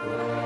Amen.